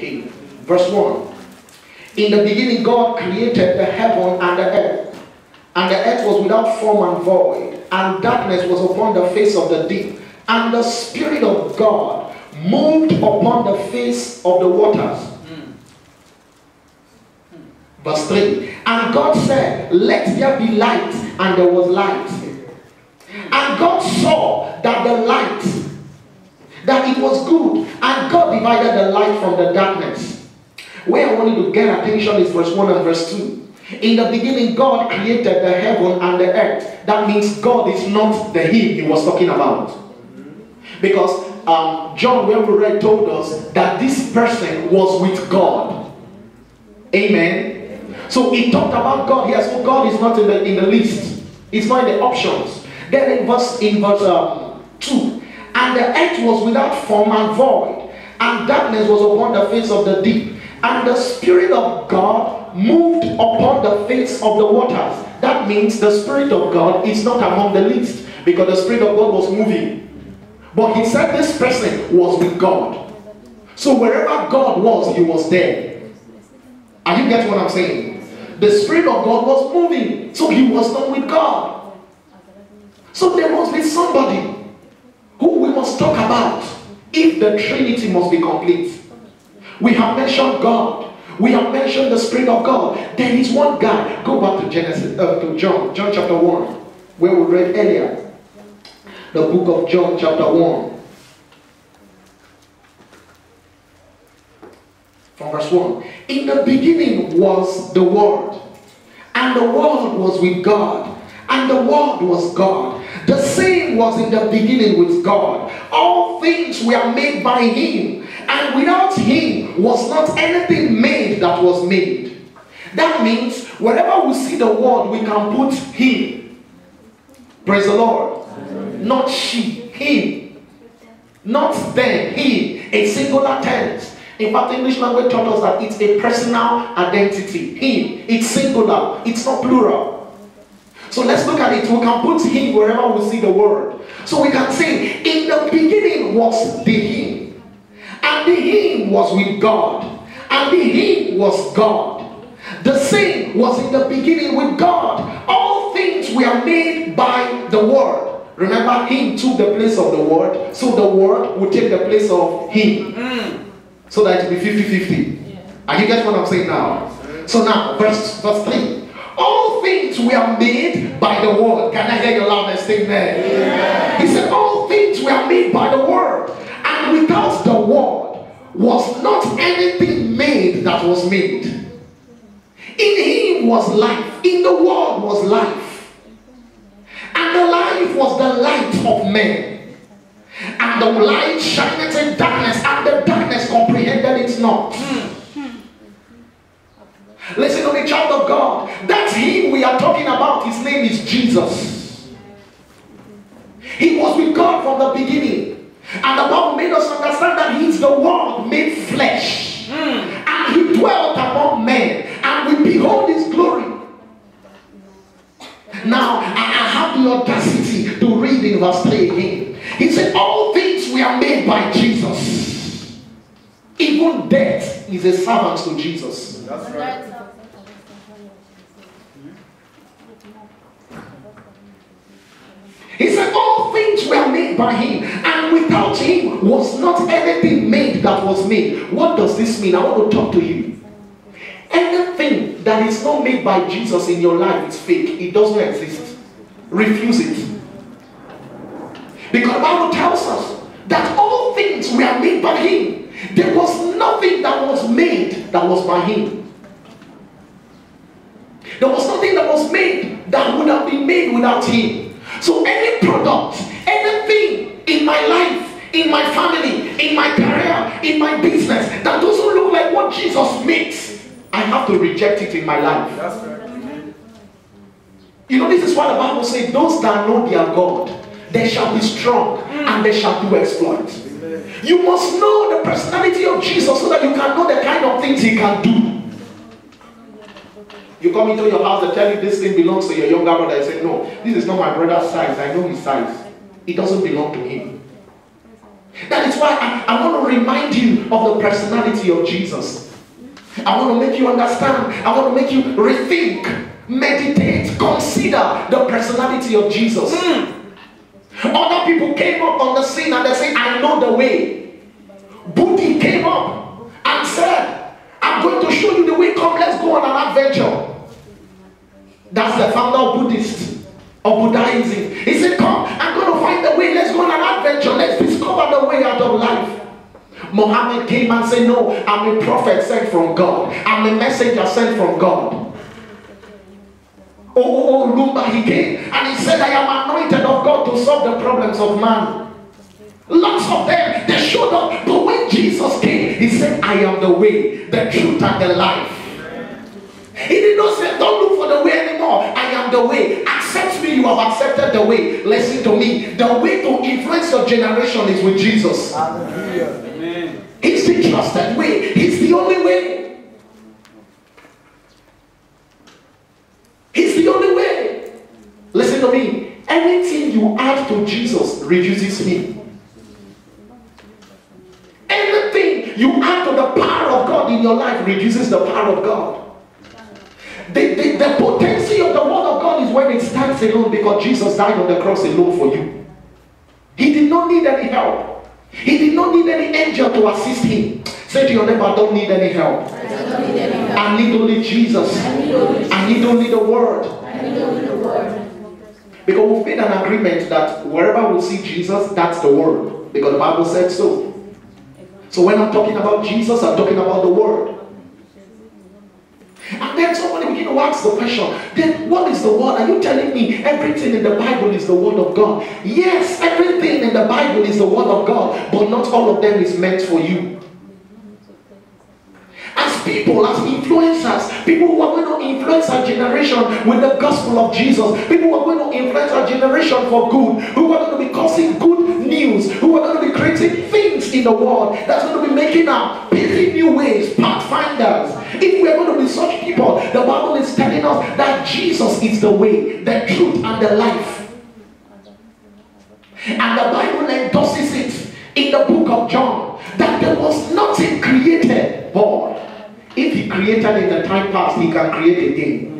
Okay. Verse 1. In the beginning, God created the heaven and the earth. And the earth was without form and void, and darkness was upon the face of the deep. And the Spirit of God moved upon the face of the waters. Verse 3 And God said, Let there be light, and there was light. And God saw that the light, that it was good, and God divided the light from the darkness. Where I want you to get attention is verse 1 and verse 2. In the beginning, God created the heaven and the earth. That means God is not the Him he was talking about. Because um, John, when we read, told us that this person was with God. Amen. So he talked about God here. So God is not in the in the list. It's not in the options. Then in verse in verse um, two, and the earth was without form and void, and darkness was upon the face of the deep, and the spirit of God moved upon the face of the waters. That means the spirit of God is not among the least, because the spirit of God was moving. But he said this person was with God. So wherever God was, he was there. Are you get what I'm saying? The Spirit of God was moving. So he was not with God. So there must be somebody we must talk about if the Trinity must be complete. We have mentioned God. We have mentioned the Spirit of God. There is one God. Go back to Genesis, uh, to John, John chapter 1, where we read earlier. The book of John, chapter 1. From verse 1. In the beginning was the Word, and the Word was with God, and the Word was God. The same was in the beginning with God. All things were made by Him, and without Him was not anything made that was made. That means wherever we see the word, we can put Him. Praise the Lord. Not she, Him. Not them, Him. A singular tense. In fact, English language taught us that it's a personal identity. Him. It's singular. It's not plural. So let's look at it. We can put him wherever we see the word. So we can say, in the beginning was the him. And the him was with God. And the him was God. The same was in the beginning with God. All things were made by the word. Remember, him took the place of the word. So the word would take the place of him so that it will be 50 50. Are you getting what I'm saying now? So now, verse, verse 3. All things were made by the word. Can I hear your loudest amen? He said, All things were made by the word. And without the word was not anything made that was made. In him was life. In the word was life. And the life was the light of men. And the light shineth in darkness, and the darkness comprehended it not. Hmm. Listen to the child of God. That's him we are talking about. His name is Jesus. He was with God from the beginning. And the Bible made us understand that He's the Word made flesh. Hmm. And He dwelt among men. And we behold His glory. Now, I I have the audacity to read in verse 3 again. He said, All things were made by Jesus. Even death is a servant to Jesus. That's right. He said, All things were made by him, and without him was not anything made that was made. What does this mean? I want to talk to you. Anything that is not made by Jesus in your life is fake, it doesn't exist. Refuse it. Because the Bible tells us that all things were made by him. There was nothing that was made that was by him. There was nothing that was made that would have been made without him. So any product, anything in my life, in my family, in my career, in my business that doesn't look like what Jesus makes, I have to reject it in my life. That's. You know, this is what the Bible says those that know their God, they shall be strong and they shall do exploits. You must know the personality of Jesus so that you can know the kind of things he can do. You come into your house, and tell you this thing belongs to your younger brother. You say, No, this is not my brother's size. I know his size. It doesn't belong to him. That is why I, I want to remind you of the personality of Jesus. I want to make you understand. I want to make you rethink, meditate, consider the personality of Jesus. Mm. Other people came up on the scene and they say, I know the way. Buddhi came up and said, I'm going to show you. Come, let's go on an adventure. That's the founder of Buddhist of Buddhism. He said, Come, I'm going to find the way. Let's go on an adventure. Let's discover the way out of life. Muhammad came and said, No, I'm a prophet sent from God. I'm a messenger sent from God. Oh, oh, oh, Lumba, he came and he said, I am anointed of God to solve the problems of man. Lots of them, they showed up. But when Jesus came, he said, I am the way, the truth, and the life. He did not say, Don't look for the way anymore. I am the way. Accept me. You have accepted the way. Listen to me. The way to influence your generation is with Jesus. Hallelujah. Amen. He's the trusted way. He's the only way. He's the only way. Listen to me. Anything you add to Jesus reduces him. Anything you add to the power of God in your life reduces the power of God. The, the, the potency of the word of God is when it stands alone because Jesus died on the cross alone for you. He did not need any help. He did not need any angel to assist him. Say to your neighbor, I don't need any help. I, need, only Jesus. I need only, I need only the word. I need only the word. Because we've made an agreement that wherever we see Jesus, that's the word. Because the Bible said so. So when I'm talking about Jesus, I'm talking about the word. And then somebody begin to ask the question, then what is the word? Are you telling me everything in the Bible is the word of God? Yes, everything in the Bible is the word of God, but not all of them is meant for you. As people, as influencers, people who are going to influence our generation with the gospel of Jesus, people who are going to influence our generation for good, who are going to be causing good news, who are going to be creating things in the world that's going to be making our paving new ways, pathfinders. If we are going to be such people, the Bible is telling us that Jesus is the way, the truth, and the life. And the Bible endorses it in the book of John that there was nothing created but if he created in the time past, he can create again.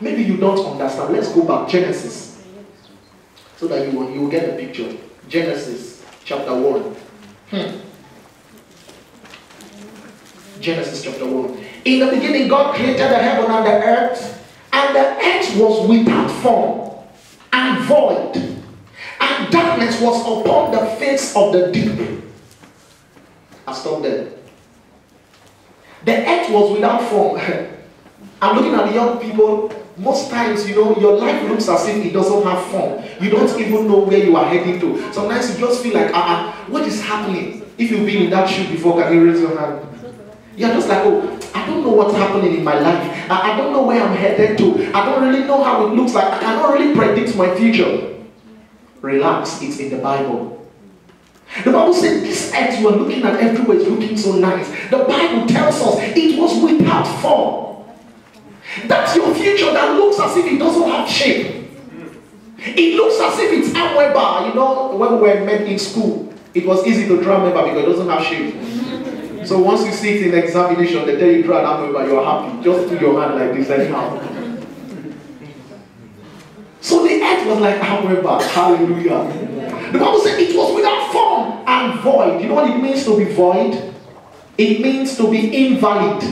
Maybe you don't understand. Let's go back. Genesis. So that you will, you will get the picture. Genesis chapter 1. Hmm. Genesis chapter 1. In the beginning, God created the heaven and the earth, and the earth was without form and void, and darkness was upon the face of the deep. I stopped there. The earth was without form. I'm looking at the young people. Most times, you know, your life looks as if it doesn't have form. You don't even know where you are heading to. Sometimes you just feel like, uh, uh what is happening? If you've been in that shoe before, can you raise your hand? You're just like, oh, I don't know what's happening in my life. I, I don't know where I'm headed to. I don't really know how it looks like. I cannot really predict my future. Relax, it's in the Bible. The Bible said this earth you are looking at everywhere is looking so nice. The Bible tells us it was without form. That's your future that looks as if it doesn't have shape. It looks as if it's Amoeba. You know, when we were met in school, it was easy to draw Amoeba because it doesn't have shape. So once you see it in examination, they tell you draw an arm you're happy. Just put your hand like this anyhow. So the earth was like however, hallelujah. The Bible said it was without form and void. You know what it means to be void? It means to be invalid.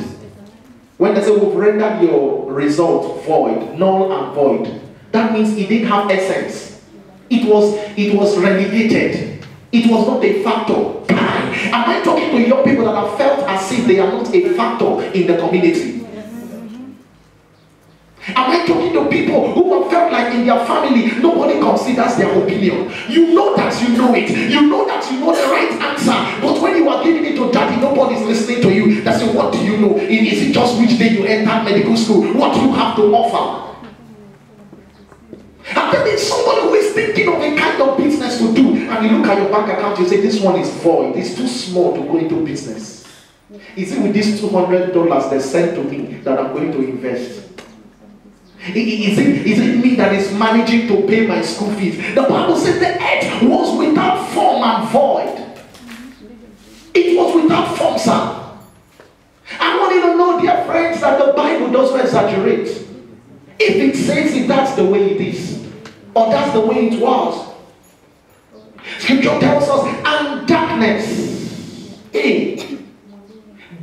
When they say we've rendered your result void, null and void, that means it didn't have essence. It was it was relegated. It was not a factor. Am I talking to young people that have felt as if they are not a factor in the community? Am I talking to people who have felt like in their family nobody considers their opinion? You know that you know it. You know that you know the right answer. But when you are giving it to daddy, nobody's listening to you. That's what do you know? Is it just which day you enter medical school? What you have to offer? Then there's somebody who is thinking of a kind of business to do, and you look at your bank account, you say, This one is void, it's too small to go into business. Is it with these $200 they sent to me that I'm going to invest? Is it, is it me that is managing to pay my school fees? The Bible says the earth was without form and void. It was without form, sir. I want you to know, dear friends, that the Bible doesn't exaggerate. If it says it, that's the way it is. Or that's the way it was. Scripture tells us, and darkness, hey,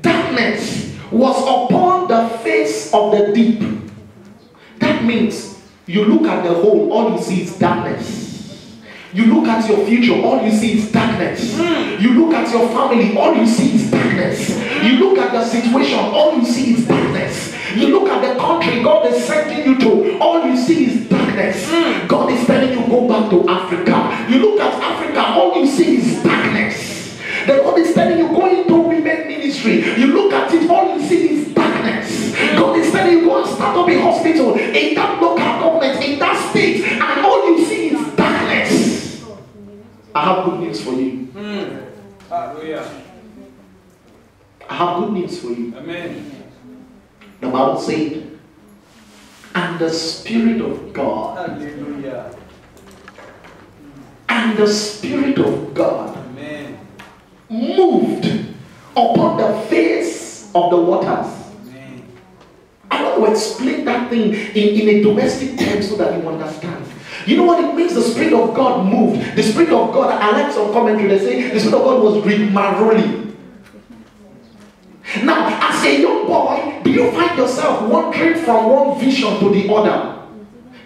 darkness was upon the face of the deep. That means you look at the whole, all you see is darkness. You look at your future, all you see is darkness. You look at your family, all you see is darkness. You look at the situation, all you see is darkness. You look at the country God is sending you to, all you see is darkness. God is telling you go back to Africa. You look at Africa, all you see is darkness. The God is telling you go into women ministry. You look at it, all you see is darkness. God is telling you go and start up a hospital in that local government, in that state, and all you see is darkness. I have good news for you. Mm. Hallelujah. I have good news for you. Amen. The Bible said, and the Spirit of God, Hallelujah. and the Spirit of God Amen. moved upon the face of the waters. Amen. I want to explain that thing in, in a domestic term so that you understand. You know what it means? The Spirit of God moved. The Spirit of God, I like some commentary, they say the Spirit of God was rigmarole. Now, as a young boy, do you find yourself wandering from one vision to the other?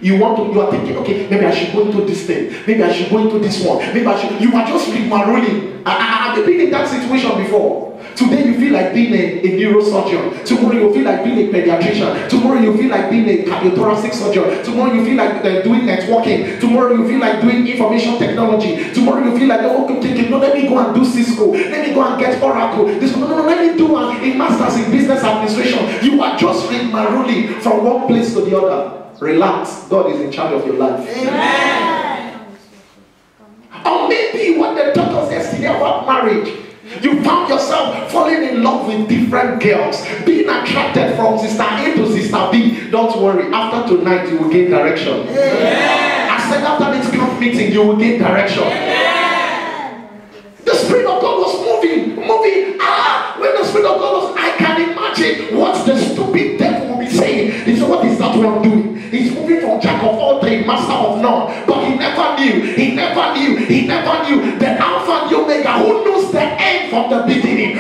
You want to, you are thinking, okay, maybe I should go into this thing, maybe I should go into this one, maybe I should. You are just rigmaroling. I- I- Have you been in that situation before? Today you feel like being a, a neurosurgeon. Tomorrow you feel like being a pediatrician. Tomorrow you feel like being a cardiothoracic surgeon. Tomorrow you feel like uh, doing networking. Tomorrow you feel like doing information technology. Tomorrow you feel like, oh, okay, okay, no, let me go and do Cisco. Let me go and get Oracle. This no, no, no, let me do a, a master's in business administration. You are just rigmaroling from one place to the other. Relax. God is in charge of your life. Amen. Or maybe what they taught us yesterday about marriage. You found yourself falling in love with different girls, being attracted from sister A to sister B. Don't worry, after tonight you will gain direction. I said after this camp meeting you will gain direction. The Spirit of God was moving, moving. Ah, when the Spirit of God was, I can imagine what the stupid devil will be saying. He said, What is that one doing? He's moving from Jack of all trades, master of none. But he never knew, he never knew, he never knew the Alpha and Omega, who knows the end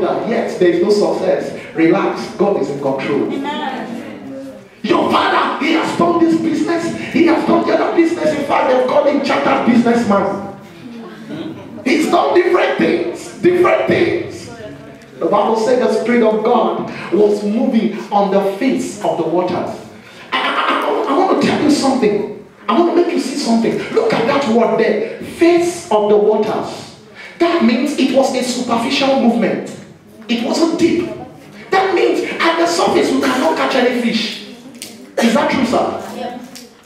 place to the other, yet there is no success. Relax, God is in control. Your father, he has done this business, he has done the other business. In fact, they've called him chartered businessman. He's done different things, different things. The Bible said the Spirit of God was moving on the face of the waters. I, I- I- I want to tell you something. I want to make you see something. Look at that word there face of the waters. That means it was a superficial movement, it wasn't deep. That means at the surface you cannot catch any fish. Is that true, sir?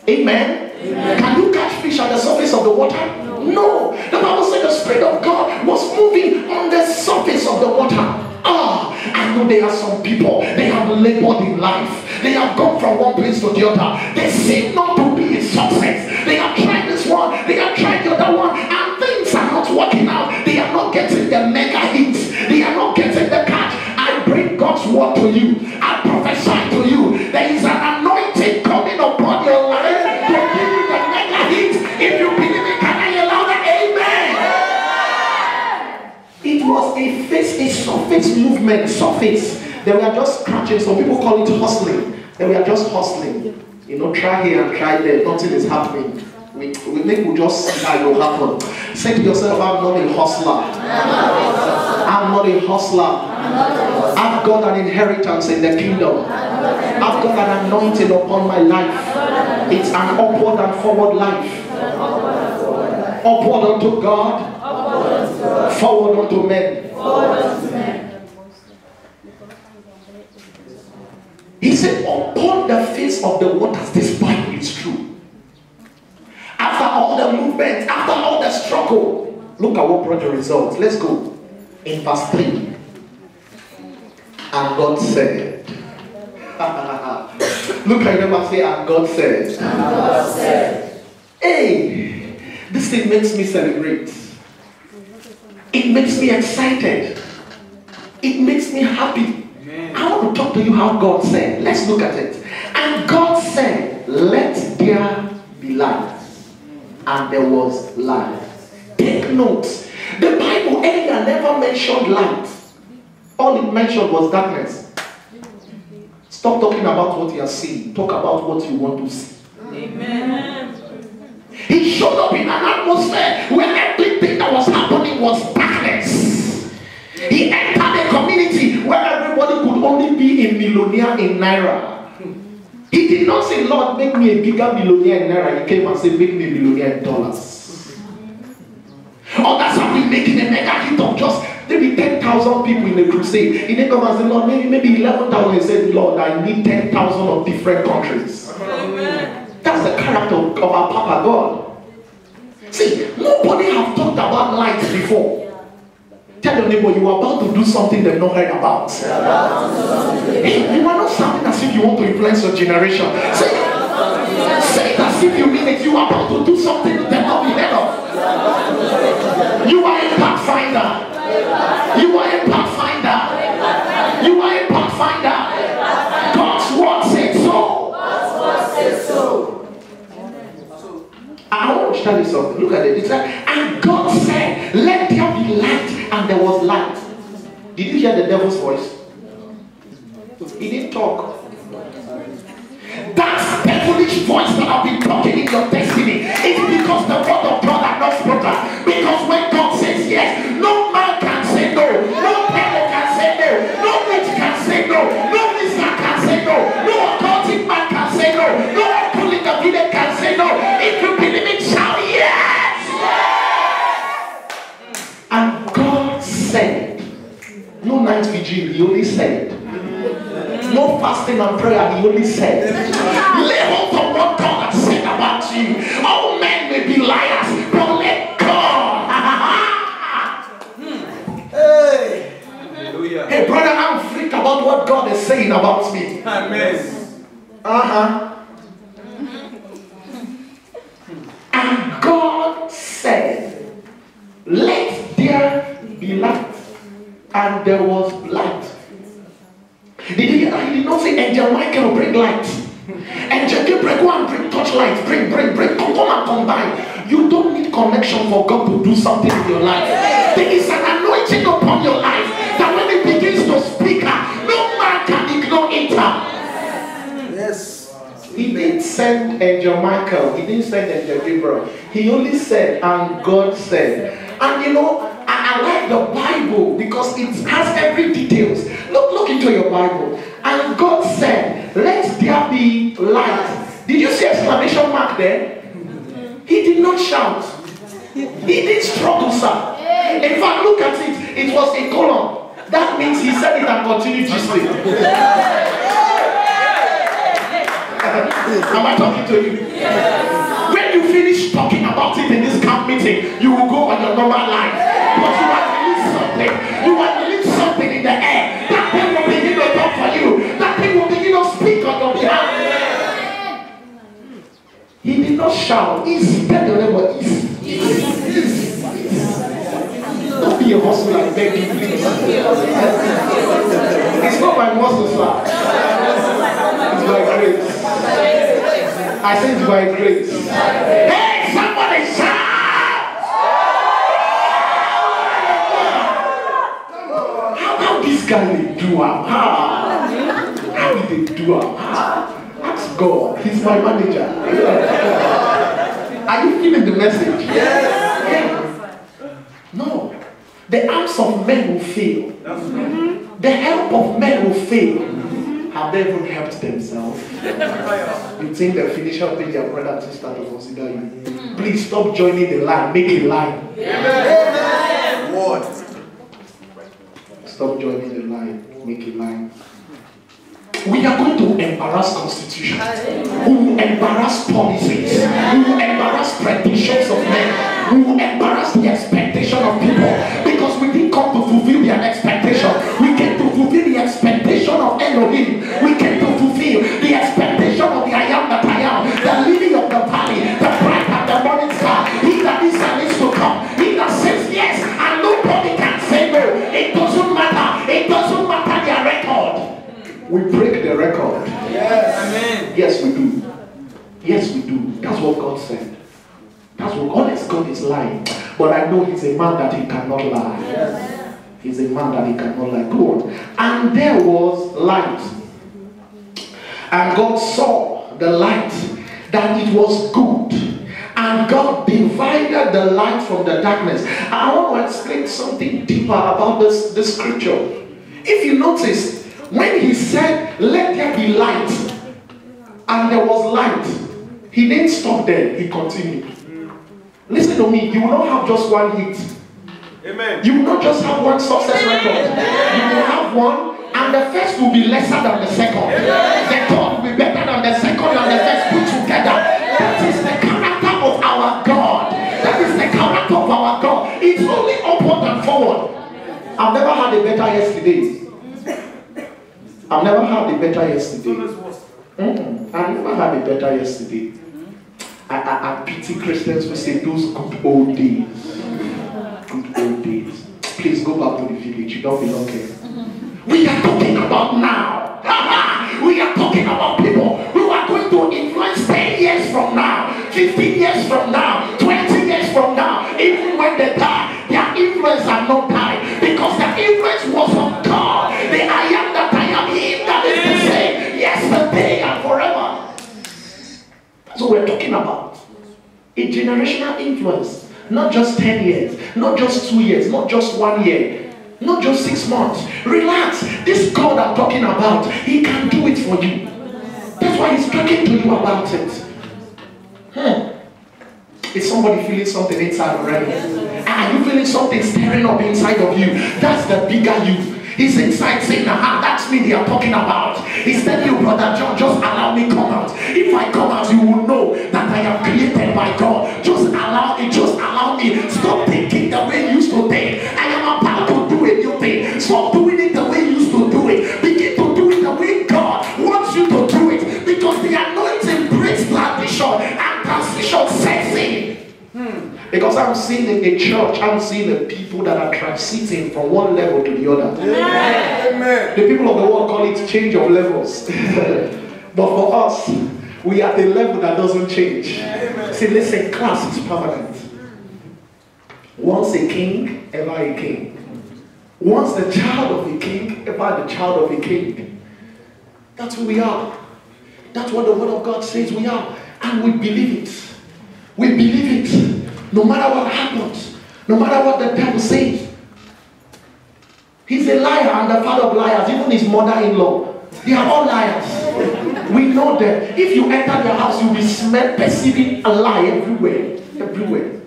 Amen. Can you catch fish at the surface of the water? No. The Bible said the Spirit of God was moving on the surface of the water. Ah, I know there are some people, they have labored in life. They have gone from one place to the other. They seem not to be a success. They have tried this one, they have tried the other one, and things are not working out. They are not getting the mega hits. They are not getting the catch. I bring God's word to you. I prophesy to you. There is an anointing coming upon your life to give you the mega hit. If you believe it, can I louder? Amen. It was a face, a surface movement, surface. They were just scratching. Some people call it hustling. They were just hustling. You know, try here and try there. Nothing is happening. We, we think we just how it will happen. Say to yourself, I'm not a hustler. Not a hustler. I've got an inheritance in the kingdom. I've got an anointing upon my life. It's an upward and forward life. Upward unto God, forward unto men. He said, upon the face of the waters, this Bible is true. After all the movement, after all the struggle, look at what brought the results. Let's go. In verse 3. And God said, Look at them and say, and God said. Hey, this thing makes me celebrate. It makes me excited. It makes me happy. Amen. I want to talk to you how God said. Let's look at it. And God said, Let there be light. And there was light. Take note. The Bible earlier never mentioned light. All it mentioned was darkness. Stop talking about what you are seeing. Talk about what you want to see. Amen. He showed up in an atmosphere where everything that was happening was darkness. He entered a community where everybody could only be a millionaire in Naira. He did not say, Lord, make me a bigger millionaire in Naira. He came and said, make me a millionaire in dollars. Mm-hmm. Others have making a mega hit of just maybe 10,000 people in the crusade. He didn't come and say, Lord, maybe, maybe 11,000. He said, Lord, I need 10,000 of different countries. Amen. That's the character of our Papa God. See, nobody have talked about light before. Tell your neighbor you are about to do something they've not heard about. Hey, you are not sounding as if you want to influence your generation. Say, say it as if you mean it. You are about to do something they've not been heard of. You are a pathfinder. You are a pathfinder. You are a pathfinder. God's word said so. I want to tell you something. Look at it. It's like, and God said, Let there be light, and there was light. Did you hear the devil's voice? He didn't talk. That devilish voice that I've been talking in your destiny is because the word of God has not spoken. Because when God says yes, no man can say no, no parent can say no, no witch can say no, no wizard can say no, no occultic man can say no, no uncle in the village can say no. If you believe it, shout yes! And God said, no night vigil, he only said. No fasting and prayer, he only said. Lay hold of what God has said about you. All men may be liars, but let God. Hey. Hallelujah. hey, brother, I'm freaked about what God is saying about me. Amen. Uh huh. And God said, Let there be light. And there was light. Did you hear that? He did not say, Angel Michael, bring light. Angel Gabriel, go and bring touchlight. Bring, bring, bring. Come, come and combine. You don't need connection for God to do something in your life. There is an anointing upon your life that when it begins to speak, ah, no man can ignore it. ah. Yes. He didn't send Angel Michael. He didn't send Angel Gabriel. He only said, and God said. And you know, I, I like the Bible because it has every details. Look, look into your Bible. And God said, let there be light. Did you see exclamation mark there? He did not shout. He didn't struggle, sir. In fact, look at it. It was a column. That means he said it and continued to speak. Am I talking to you? When you finish talking about it in this camp meeting, you will go on your normal life. But you are released something. You are not shout. Easy. Tell your neighbor easy. Easy. Easy. Don't be a I beg you, please. It's not my muscle, sir. It's by grace. I say it's by grace. Hey, somebody shout! How, how this guy they do am? How? Did they do? How? God. He's my manager. Are you feeling the message? Yes. No. The arms of men will fail. The help of men will fail. have they even helped themselves? you think they finish helping their brother and sister to consider you? Please stop joining the line, make a line. Amen. Word. Stop joining the line, make a line. We are going to embarrass constitution. We will embarrass policies. We will embarrass predictions of men. We will embarrass the expectation of people because we didn't come to fulfill their expectation. We came to fulfill the expectation of Elohim. We came to fulfill the expectation record. Yes. Amen. Yes, we do. Yes, we do. That's what God said. That's what honest God is lying. But I know He's a man that He cannot lie. He's a man that He cannot lie. Go on. And there was light. And God saw the light that it was good. And God divided the light from the darkness. I want to explain something deeper about this, this scripture. If you notice, when he said, Let there be light, and there was light, he didn't stop there, he continued. Listen to me, you will not have just one hit. Amen. You will not just have one success record. You will have one, and the first will be lesser than the second. The third will be better than the second and the first put together. That is the character of our God. That is the character of our God. It's only upward and forward. I've never had a better yesterday. I've never had a better yesterday. Mm, I never had a better yesterday. I, I, I pity Christians who say those good old days. Good old days. Please go back to the village. You don't belong here. We are talking about now. we are talking about people who are going to influence 10 years from now, 15 years from now, 20 years from now. Even when they die, their influence have not died because their influence was we're talking about. A generational influence. Not just 10 years, not just two years, not just one year, not just six months. Relax. This God I'm talking about, He can do it for you. That's why He's talking to you about it. Hmm. Is somebody feeling something inside already? Are you feeling something stirring up inside of you? That's the bigger you. He's inside saying, ah, that's me they are talking about. He's telling you, brother John, just allow me come out. If I come out, you will know that I am created by God. Just allow me, just allow me. Stop thinking the way you used to think. I am about to do a new thing. Stop doing it the way you used to do it. Begin to do it the way God wants you to do it. Because the anointing breaks transition and transition sets in. Because I'm seeing in a church, I'm seeing the people that are transiting from one level to the other. Amen. The people of the world call it change of levels. but for us, we are the level that doesn't change. See, listen, class is permanent. Once a king, ever a king. Once the child of a king, ever the child of a king. That's who we are. That's what the word of God says we are. And we believe it. We believe it. No matter what happens, no matter what the devil says. He's a liar and the father of liars, even his mother-in-law. They are all liars. We know them. If you enter their house, you'll be smell, perceiving a lie everywhere. Everywhere.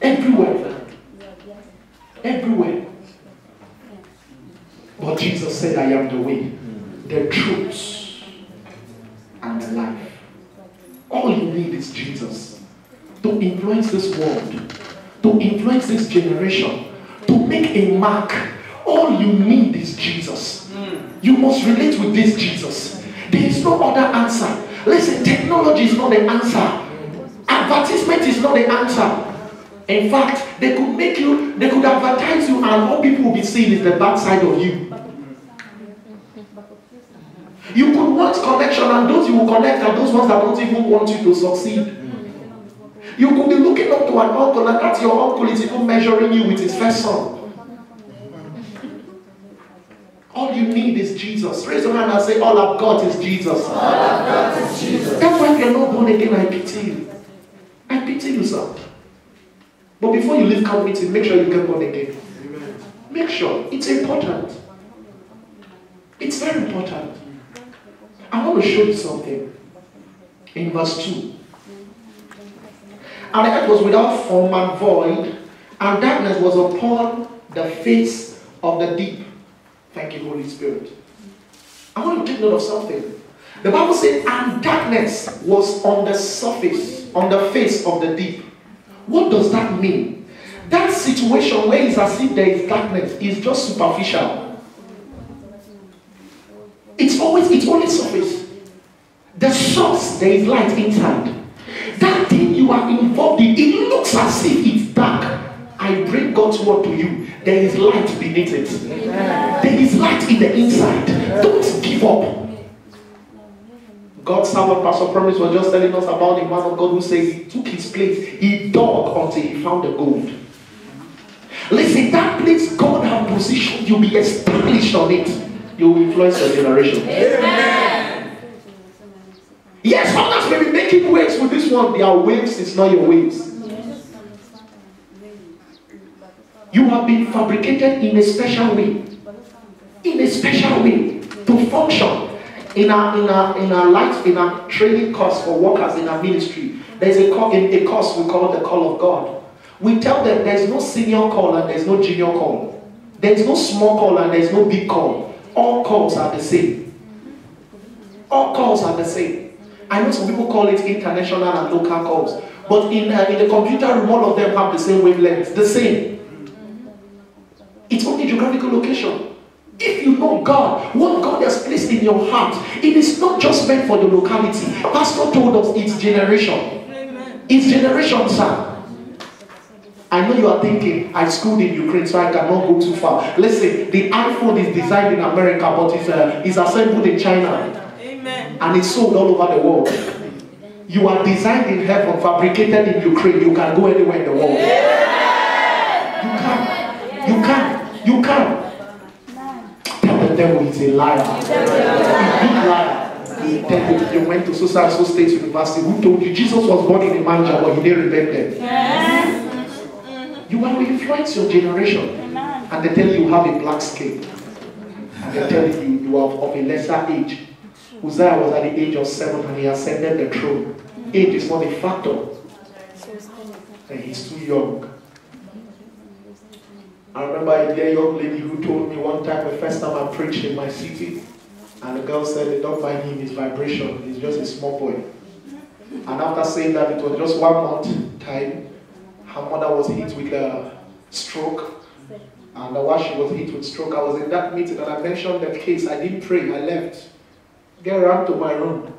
Everywhere. Everywhere. But Jesus said, I am the way, the truth, and the life. All you need is Jesus to influence this world, to influence this generation, to make a mark. All you need is Jesus. You must relate with this Jesus. There is no other answer. Listen, technology is not the answer. Advertisement is not the answer. In fact, they could make you, they could advertise you, and all people will be seeing is the bad side of you. You could want connection, and those you will connect are those ones that don't even want you to succeed. You could be looking up to an uncle, and that your uncle is even measuring you with his first son. All you need is Jesus. Raise your hand and say, All I've got is Jesus. All I've got is Jesus. That's why you're not born again, I pity you. I pity you, sir. But before you leave meeting, make sure you get born again. Make sure. It's important. It's It's very important. I want to show you something. In verse 2. And the earth was without form and void, and darkness was upon the face of the deep. Thank you, Holy Spirit. I want to take note of something. The Bible says, and darkness was on the surface, on the face of the deep. What does that mean? That situation where it's as if there is darkness is just superficial. It's always, it's only surface. The source, there is light inside. That thing you are involved in, it looks as if it's dark. I bring God's word to you. There is light beneath it. There is light in the inside. Don't give up. God's servant, Pastor Promise, was just telling us about the man of God who said he took his place. He dug until he found the gold. Listen, that place God has positioned you'll be established on it. You will influence your generation. Amen. Yes, others may be making waves with this one. Their waves is not your waves. You have been fabricated in a special way. In a special way to function. In our in our in our life, in our training course for workers in our ministry, there's a, call, in a course we call the call of God. We tell them there's no senior call and there's no junior call. There's no small call and there's no big call. All calls are the same. All calls are the same. I know some people call it international and local calls, but in, uh, in the computer room, all of them have the same wavelength, the same. It's only geographical location. If you know God, what God has placed in your heart, it is not just meant for the locality. Pastor told us it's generation. It's generation, sir. I know you are thinking, I schooled in Ukraine, so I cannot go too far. Listen, the iPhone is designed in America, but it's, uh, it's assembled in China. And it's sold all over the world. You are designed in heaven, fabricated in Ukraine. You can go anywhere in the world. You can. You can. You can. Tell the devil he's a liar. He's a big liar. He tell you went to so and so state university. Who told you Jesus was born in a manger, but he didn't repent You will influence your generation. And they tell you you have a black skin. And they tell you you are of a lesser age. Uzziah was at the age of seven and he ascended the throne. Age is not a factor. And he's too young. I remember a dear young lady who told me one time, the first time I preached in my city, and the girl said, Don't mind him, his vibration, he's just a small boy. And after saying that, it was just one month time, her mother was hit with a stroke. And while she was hit with stroke, I was in that meeting and I mentioned that case. I didn't pray, I left. Get around to my room.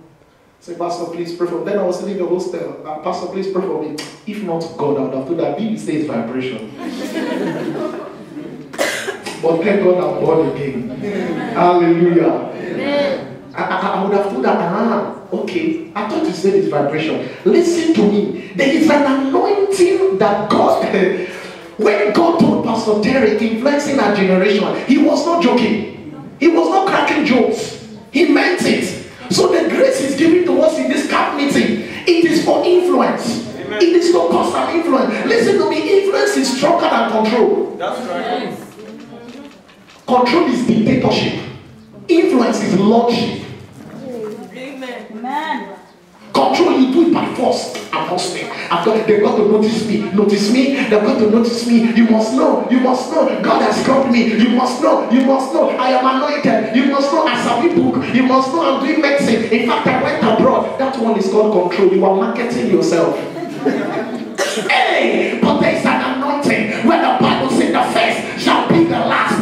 Say, Pastor, please pray for me. Then I was sitting in the hostel. Uh, Pastor, please pray for me. If not God, I would have told that Bible says vibration. but thank God I'm born again. Hallelujah. I, I, I would have told that, ah, okay. I thought you said it's vibration. Listen to me. There is an anointing that God, when God told Pastor Terry influencing our generation, he was not joking. He was not cracking jokes. He meant it. So the grace is given to us in this camp meeting. It is for influence. Amen. It is not constant influence. Listen to me. Influence is stronger than control. That's right. Control is dictatorship. Influence is lordship. Amen. Amen. Control, you do it by force. I must me. Got, they've got to notice me. Notice me. They've got to notice me. You must know. You must know. God has called me. You must know. You must know. I am anointed. You must know. I sabi book. You must know. I'm doing medicine. In fact, I went abroad. That one is called control. You are marketing yourself. hey, but there is an anointing where the Bible says the first shall be the last,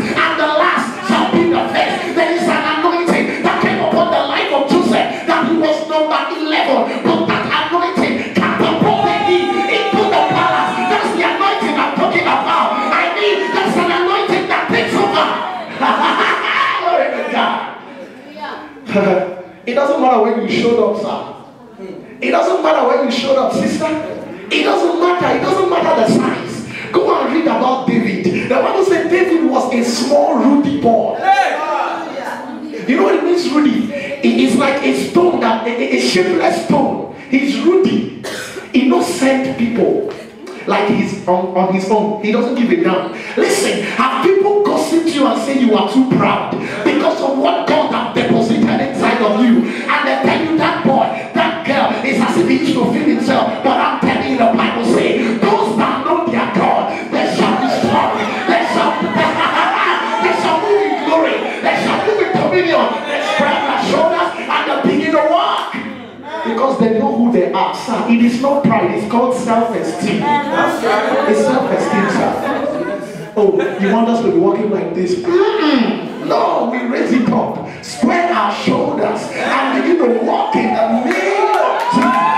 It's self-esteem, sir. Oh, you want us to be walking like this? Mm-mm. No, we raise it up, spread our shoulders, and begin to walk in the name of Jesus.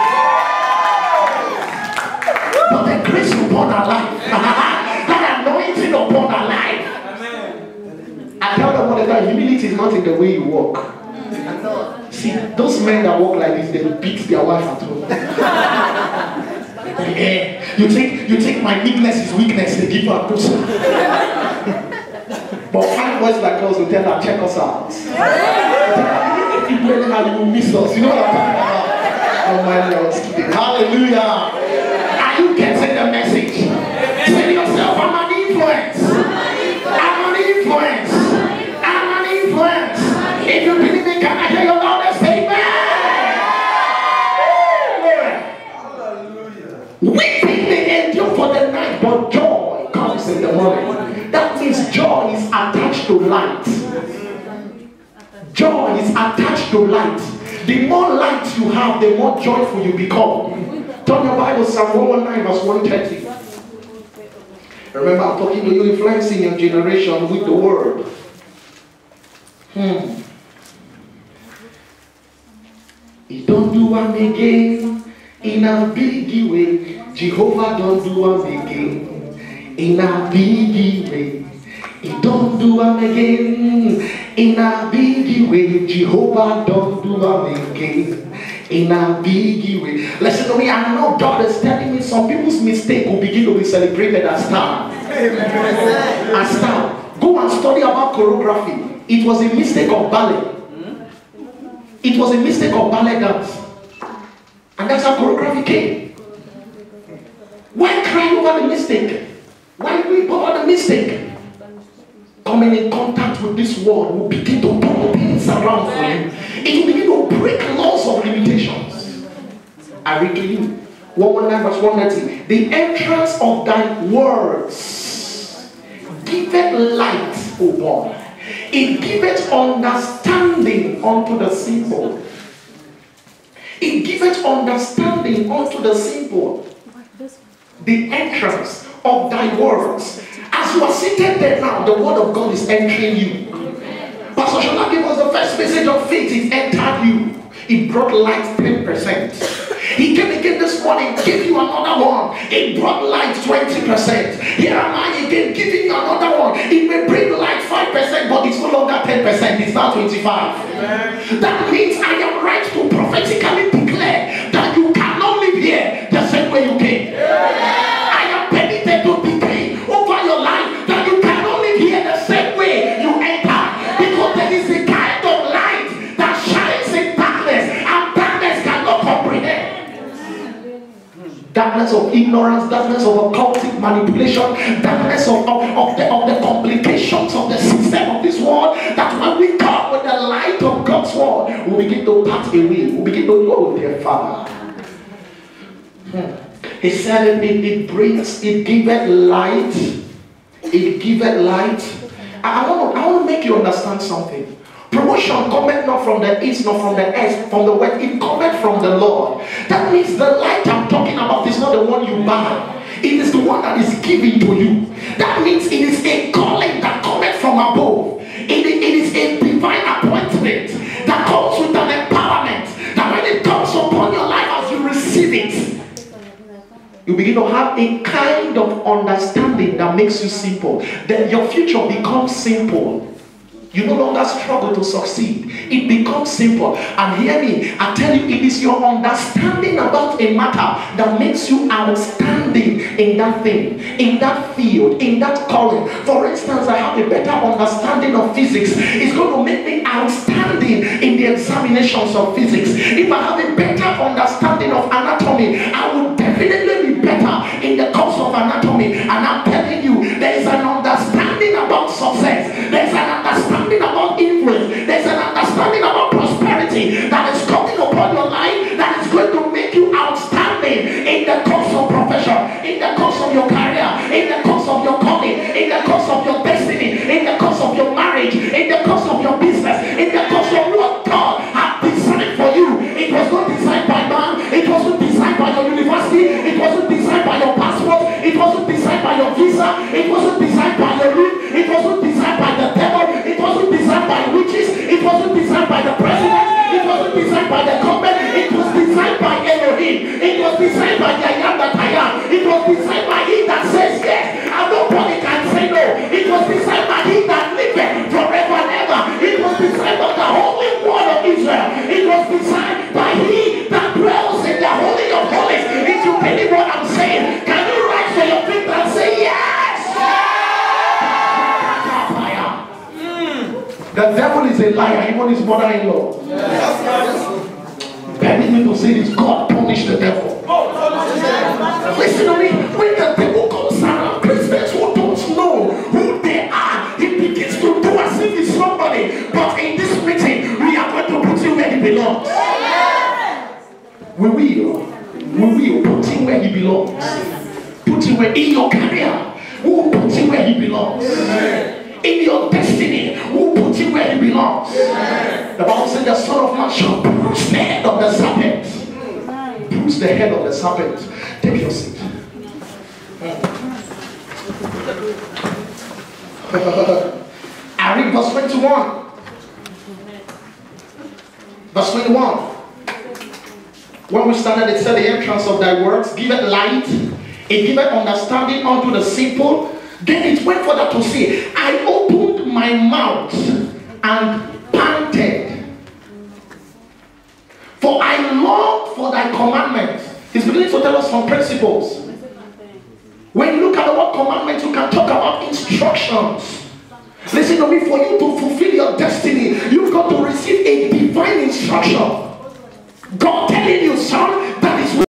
But the grace upon our life, that anointing upon our life. I tell them all the time, humility is not in the way you walk. See, those men that walk like this, they beat their wife at home. yeah. You think you think my weakness is weakness, they give her a push. but fine boys like us will tell her, check us out. if you do anyhow, you will miss us. You know what I'm talking about? Oh my Lord. Hallelujah. Are you getting the message? Tell yourself, I'm an influence. In the morning. That means joy is attached to light. Joy is attached to light. The more light you have, the more joyful you become. Turn your Bible, Psalm 119, verse 130. Remember, I'm talking to you, influencing your generation with the word. Hmm. He don't do one again in a big way. Jehovah don't do one again in a big way. He don't do one again in a big way. Jehovah don't do again in a big way. Listen to me, I know God is telling me some people's mistake will begin to be celebrated as star. As star. Go and study about choreography. It was a mistake of ballet. It was a mistake of ballet dance. And that's how choreography came. Why cry over the mistake? Why weep over the mistake? Coming in contact with this world will begin to turn things around for you. It will begin to break laws of limitations. I read to you 119 verse 190. The entrance of thy words giveth light, O boy. It giveth understanding unto the simple. It giveth understanding unto the simple. The entrance of thy words. As you are seated there now, the word of God is entering you. Pastor Shola gave us the first message of faith. It entered you. It brought light 10%. He came again this morning, gave you another one. It brought light 20%. Here am I again, giving you another one. It may bring light 5%, but it's no longer 10%, it's now 25. Amen. That means I am right to prophetically declare that you cannot live here the same way you came. I darkness of ignorance, darkness of occultic manipulation, darkness of, of, of, the, of the complications of the system of this world. That when we come with the light of God's word, we begin to pass away. We begin to go, dear Father. Hmm. He said it, it brings, it giveth light. It giveth light. I, want to, I want to make you understand something. Promotion cometh not from the east, nor from the east, from the west. It cometh from the Lord. That means the light talking about is not the one you buy. It is the one that is given to you. That means it is a calling that cometh from above. It, it is a divine appointment that comes with an empowerment. That when it comes upon your life as you receive it, you begin to have a kind of understanding that makes you simple. Then your future becomes simple. You no longer struggle to succeed. It becomes simple. And hear me, I tell you, it is your understanding about a matter that makes you outstanding in that thing, in that field, in that calling. For instance, I have a better understanding of physics. It's going to make me outstanding in the examinations of physics. If I have a better understanding of anatomy, I will definitely be better in the course of anatomy. And I'm telling prophecy that is coming upon your life that is going to make you outstanding in the course of profession, in the course of your career, in the course of your calling, in the course of your destiny, in the course of your marriage, in the course of your business, in the course of what God has designed for you. It was not designed by man, it wasn't designed by your university, it wasn't designed by your passport, it wasn't designed by your visa, it wasn't designed by your room, it wasn't designed by the devil, it wasn't designed by witches, it wasn't designed by the president government. It was designed by Elohim. It was designed by the I am that I am. It was designed by he that says yes. And nobody can say no. It was designed by he that liveth forever and ever. It was designed by the Holy One of Israel. It was designed by he that dwells in the Holy of Holies. If you believe what I'm saying, can you rise to your feet and say yes? The devil is a liar, even his mother-in-law. Say this, God punished the devil. Listen to me, when the devil comes around, Christians who don't know who they are, he begins to do as if he's somebody. But in this meeting, we are going to put him where he belongs. We will. We will put him where he belongs. Put him where in your career. We will put him where he belongs. In your destiny, will put him where he belongs. The Bible says the Son of Man shall bruise the head of the serpent. The head of the serpent. Take your seat. I read verse 21. Verse 21. When we started, it said the entrance of thy words, give it light, it giveth understanding unto the simple. Then it went further to say, I opened my mouth and panted. For I long for thy commandments. He's beginning to tell us some principles. When you look at the word commandments, you can talk about instructions. Listen to me, for you to fulfill your destiny, you've got to receive a divine instruction. God telling you, son,